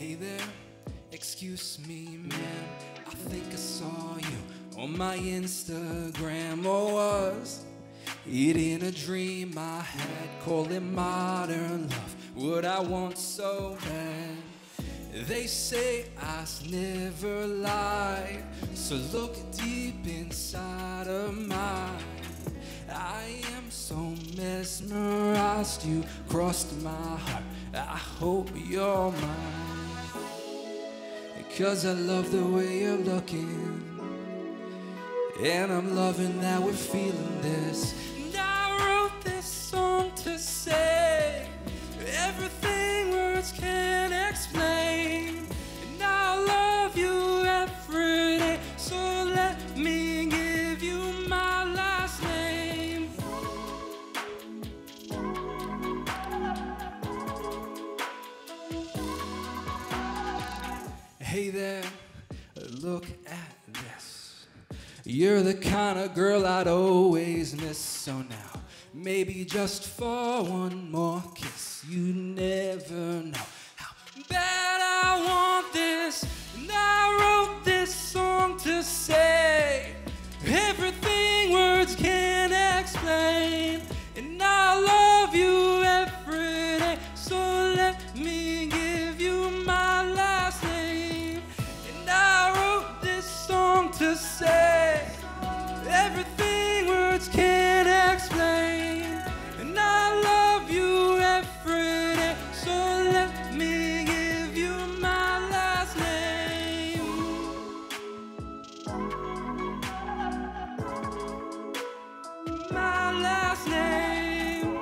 Hey there, excuse me, ma'am. I think I saw you on my Instagram. Or was it in a dream I had? Calling modern love what I want so bad. They say eyes never lie, so look deep inside of mine. I am so mesmerized, you crossed my heart. I hope you're mine. Cause I love the way you're looking. And I'm loving that we're feeling this. And I wrote this song to say everything words can't Hey there, look at this. You're the kind of girl I'd always miss. So now, maybe just for one more say everything words can't explain. And I love you every day. So let me give you my last name. My last name.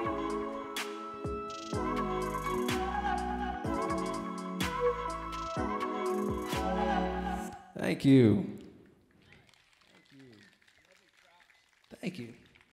Thank you. Thank you.